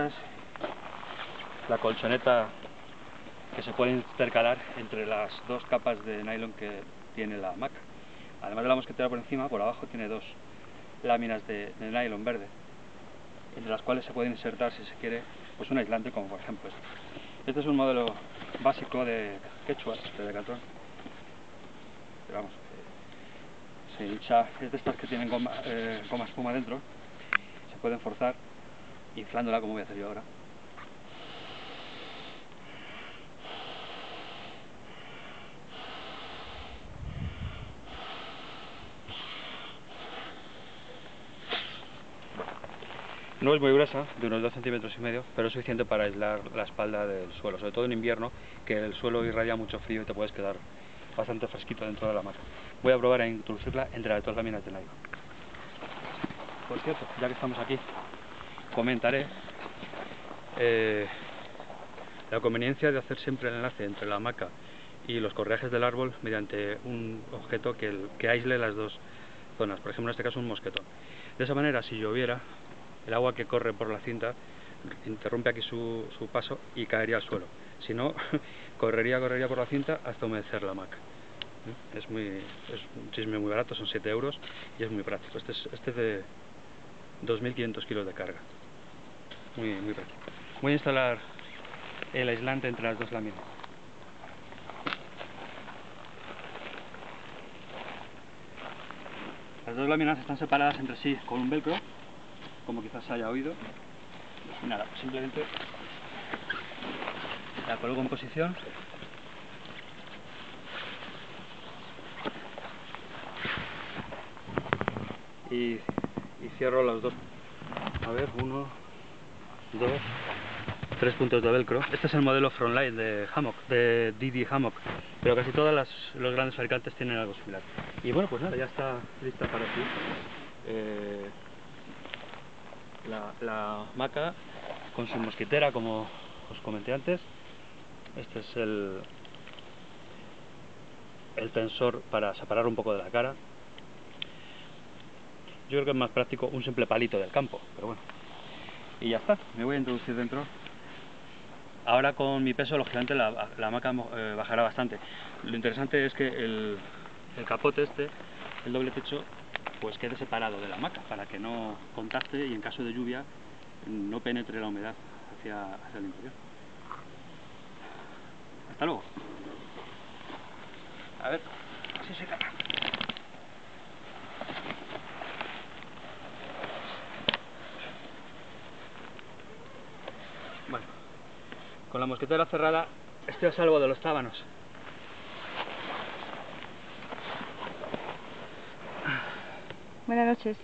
es la colchoneta que se puede intercalar entre las dos capas de nylon que tiene la hamaca. Además de la mosquetera por encima, por abajo tiene dos láminas de, nylon verde, entre las cuales se puede insertar, si se quiere, pues un aislante como por ejemplo este. Este es un modelo básico de quechua, de Decathlon. Vamos, eh, se hincha, es de estas que tienen goma, eh, goma espuma dentro, se pueden forzar inflándola como voy a hacer yo ahora. No es muy gruesa, de unos 2 centímetros y medio, pero es suficiente para aislar la espalda del suelo, sobre todo en invierno, que el suelo irradia mucho frío y te puedes quedar bastante fresquito dentro de la hamaca. Voy a probar a introducirla entre las dos láminas de nylon. Por cierto, ya que estamos aquí, comentaré eh, la conveniencia de hacer siempre el enlace entre la hamaca y los correajes del árbol mediante un objeto que, que aísle las dos zonas, por ejemplo en este caso un mosquetón. De esa manera, si lloviera, el agua que corre por la cinta interrumpe aquí su, su paso y caería al suelo. Si no, correría, correría por la cinta hasta humedecer la hamaca. ¿Eh? Es, muy, un chisme muy barato, son 7 euros y es muy práctico. Este es, este es de 2.500 kilos de carga. Muy, muy práctico. Voy a instalar el aislante entre las dos láminas. Las dos láminas están separadas entre sí con un velcro como quizás se haya oído. Pues nada, simplemente la coloco en posición. Y, y cierro los dos. A ver, uno, dos, tres puntos de velcro. Este es el modelo Frontline de Hammock, de Didi Hammock, pero casi todos los grandes fabricantes tienen algo similar. Y bueno, pues nada, ya está lista para ti. Eh, la, la maca con su mosquitera como os comenté antes este es el el tensor para separar un poco de la cara yo creo que es más práctico un simple palito del campo pero bueno y ya está, me voy a introducir dentro ahora con mi peso lógicamente la, la hamaca eh, bajará bastante lo interesante es que el, el capote este el doble techo pues quede separado de la hamaca para que no contacte y en caso de lluvia no penetre la humedad hacia, el interior. Hasta luego. A ver si se cae. Bueno, con la mosquetera cerrada estoy a salvo de los tábanos. Buenas noches.